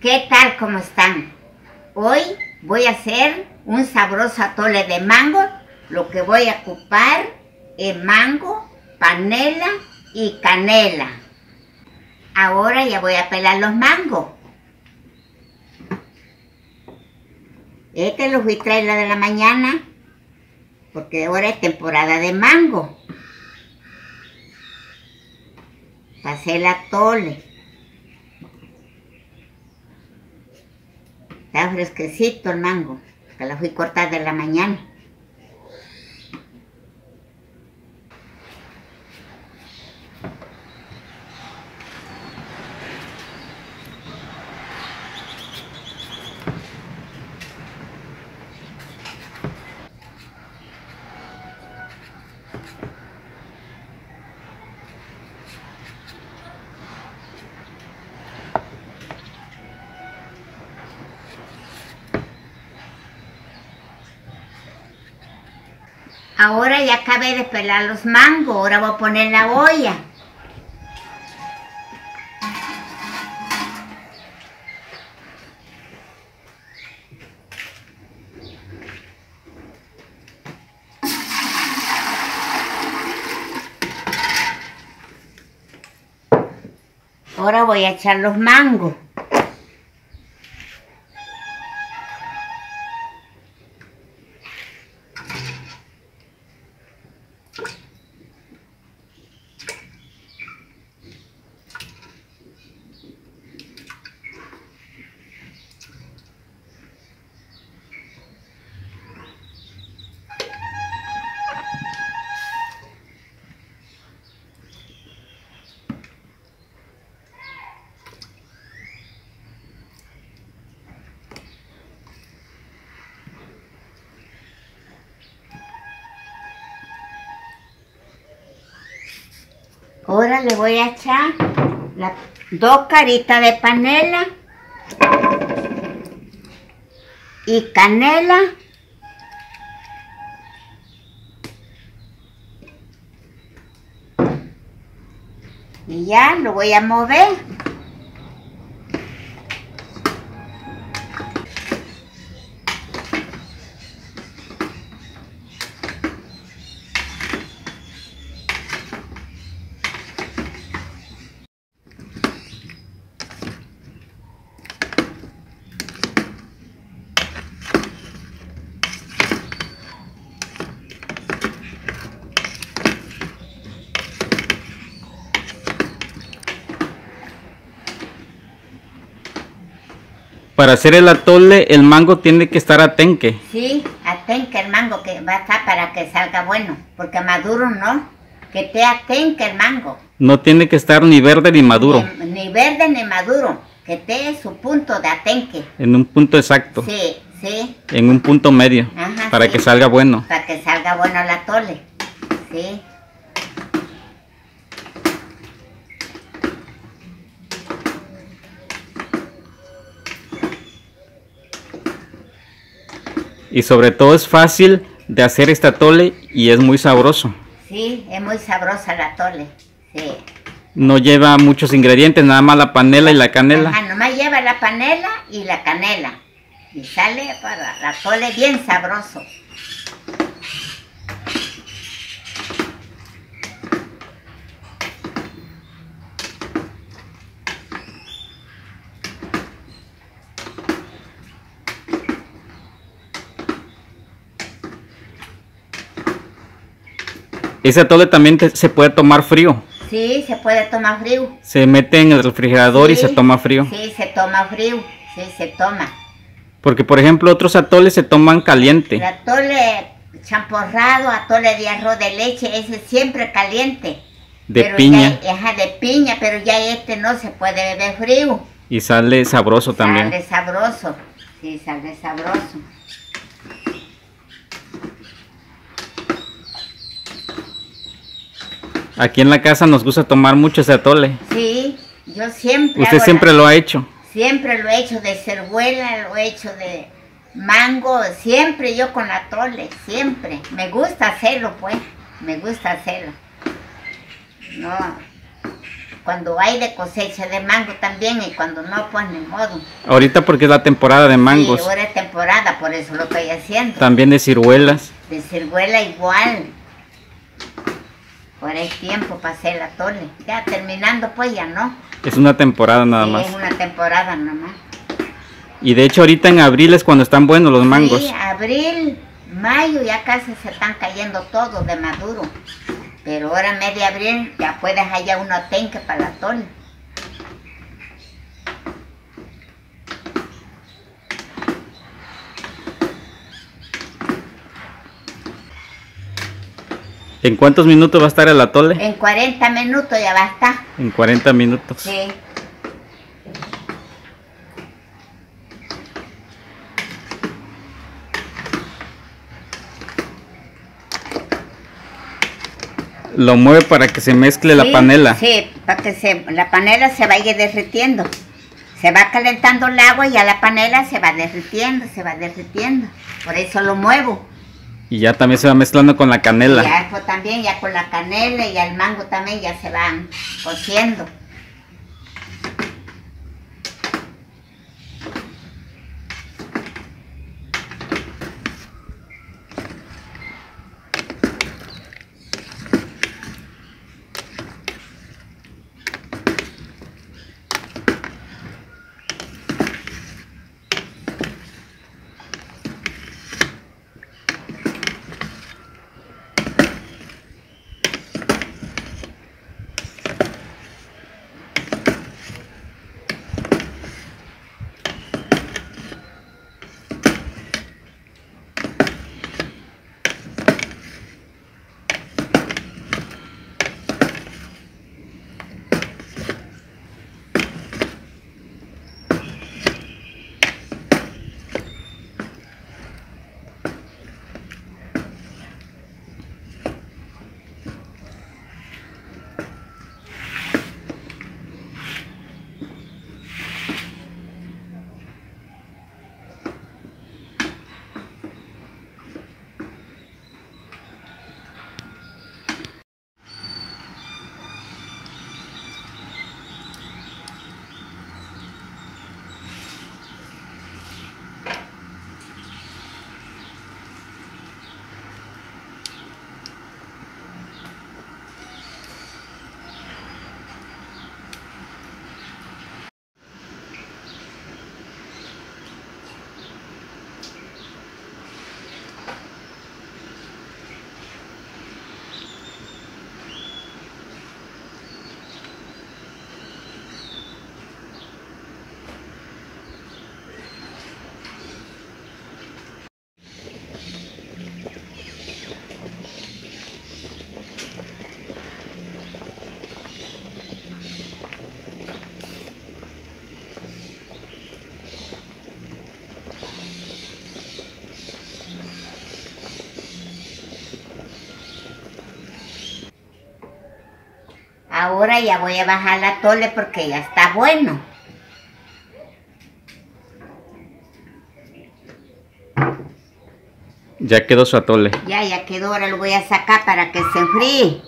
¿Qué tal? ¿Cómo están? Hoy voy a hacer un sabroso atole de mango. Lo que voy a ocupar es mango, panela y canela. Ahora ya voy a pelar los mangos. Este lo fui a traer la de la mañana porque ahora es temporada de mango. Pasé el atole. Está fresquecito el mango, que lo fui cortar de la mañana. Ahora ya acabé de pelar los mangos, ahora voy a poner la olla. Ahora voy a echar los mangos. Ahora le voy a echar las dos caritas de panela y canela. Y ya lo voy a mover. Para hacer el atole, el mango tiene que estar a tenque. Sí, atenque el mango que va a estar para que salga bueno, porque maduro no, que te atenque el mango. No tiene que estar ni verde ni maduro. Ni, ni verde ni maduro, que te su punto de atenque. En un punto exacto. Sí, sí, En un punto medio. Ajá, para sí. que salga bueno. para que salga bueno el atole. Sí. Y sobre todo es fácil de hacer este atole y es muy sabroso. Sí, es muy sabrosa el atole. Sí. No lleva muchos ingredientes, nada más la panela y la canela. Ajá, nomás lleva la panela y la canela. Y sale para el atole bien sabroso. Ese atole también te- se puede tomar frío. Sí, se puede tomar frío. Se mete en el refrigerador y se toma frío. Sí, se toma frío. Sí, se toma. Porque por ejemplo otros atoles se toman caliente. El atole champorrado, atole de arroz de leche, ese siempre caliente. De Pero piña. ya- ajá, de piña, pero ya este no se puede beber frío. Y sale sabroso también. Sale sabroso. Sí, sale sabroso. Aquí en la casa nos gusta tomar mucho ese atole. Sí, yo siempre. Usted siempre la- lo ha hecho. Siempre lo he hecho de cervuela, lo he hecho de mango, siempre yo con atole, siempre. Me gusta hacerlo, pues. Me gusta hacerlo. No. cuando hay de cosecha de mango también y cuando no, pues ni modo. Ahorita porque es la temporada de mangos. Sí, ahora es temporada, por eso lo estoy haciendo. También de ciruelas. De ciruela igual. Ahora es tiempo para hacer la tole. Ya terminando, pues ya no. Es una temporada nada Sí, más. Es una temporada nada más. Y de hecho ahorita en abril es cuando están buenos los mangos. Sí, abril, mayo ya casi se están cayendo todos de maduro. Pero ahora media abril ya puedes hallar uno tenque para la tole. ¿En cuántos minutos va a estar el atole? En 40 minutos ya va a estar. En 40 minutos. Sí. Lo mueve para que se mezcle la panela. Sí, para que se, la panela se vaya derritiendo. Se va calentando el agua y ya la panela se va derritiendo, se va derritiendo. Por eso lo muevo. Y ya también se va mezclando con la canela. Ya también, ya con la canela y el mango también ya se van cociendo. Ahora ya voy a bajar la tole porque ya está bueno. Ya quedó su atole. Ya, ya quedó, ahora lo voy a sacar para que se enfríe.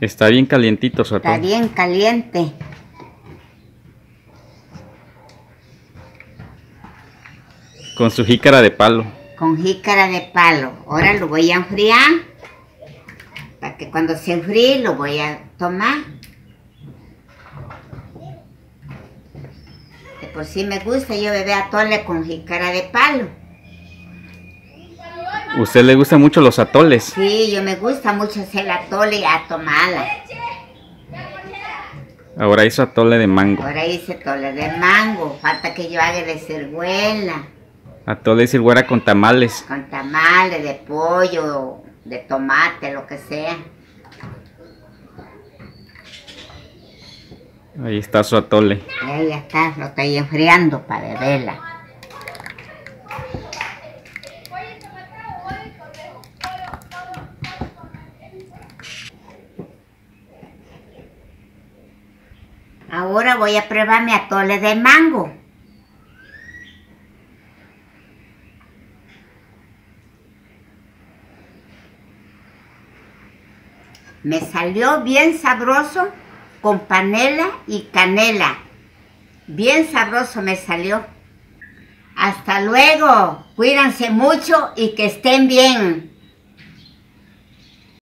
Está bien calientito su Está atole. bien caliente. Con su jícara de palo. Con jícara de palo. Ahora lo voy a enfriar. Para que cuando se enfríe lo voy a tomar. De por sí me gusta yo beber atole con jícara de palo. ¿Usted le gustan mucho los atoles? Sí, yo me gusta mucho hacer atole y a tomarla. Ahora hizo atole de mango. Ahora hice tole de mango. Falta que yo haga de ciruela. Atole de ciruela con tamales. Con tamales de pollo, de tomate, lo que sea. Ahí está su atole. Ahí está, lo estoy enfriando para beberla. Ahora voy a probar mi atole de mango. Me salió bien sabroso con panela y canela. Bien sabroso me salió. Hasta luego. Cuídense mucho y que estén bien.